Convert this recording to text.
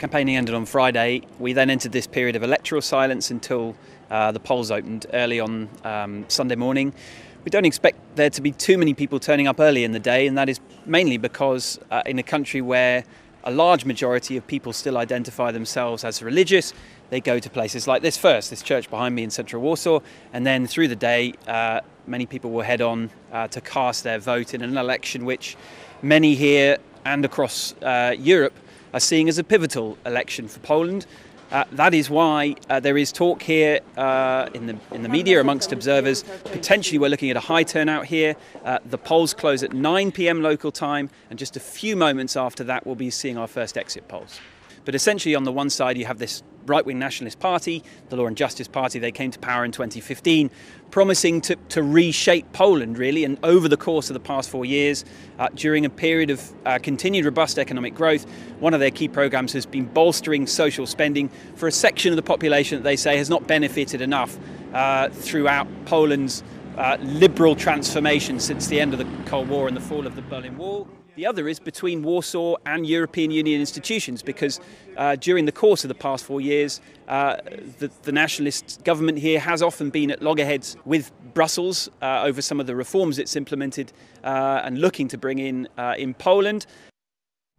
Campaigning ended on Friday. We then entered this period of electoral silence until uh, the polls opened early on um, Sunday morning. We don't expect there to be too many people turning up early in the day, and that is mainly because uh, in a country where a large majority of people still identify themselves as religious, they go to places like this first, this church behind me in central Warsaw, and then through the day, uh, many people will head on uh, to cast their vote in an election which many here and across uh, Europe are seeing as a pivotal election for Poland. Uh, that is why uh, there is talk here uh, in the in the media amongst observers. Potentially, we're looking at a high turnout here. Uh, the polls close at 9 p.m. local time, and just a few moments after that, we'll be seeing our first exit polls. But essentially, on the one side, you have this right wing nationalist party, the Law and Justice Party. They came to power in 2015, promising to, to reshape Poland, really. And over the course of the past four years, uh, during a period of uh, continued robust economic growth, one of their key programs has been bolstering social spending for a section of the population that they say has not benefited enough uh, throughout Poland's uh, liberal transformation since the end of the Cold War and the fall of the Berlin Wall. The other is between Warsaw and European Union institutions because uh, during the course of the past four years, uh, the, the, nationalist government here has often been at loggerheads with Brussels uh, over some of the reforms it's implemented uh, and looking to bring in uh, in Poland.